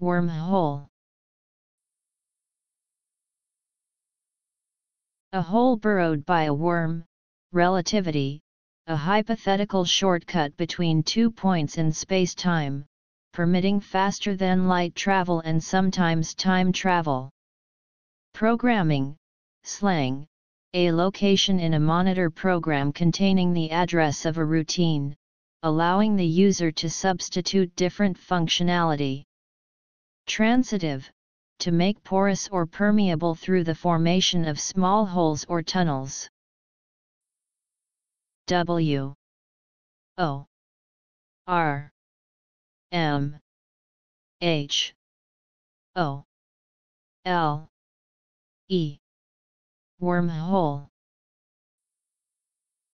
Wormhole A hole. Burrowed by a worm, relativity, a hypothetical shortcut between two points in space-time, permitting faster-than-light travel and sometimes time travel. Programming, slang, a location in a monitor program containing the address of a routine, allowing the user to substitute different functionality. Transitive, to make porous or permeable through the formation of small holes or tunnels. W. O. R. M. H. O. L. E. Wormhole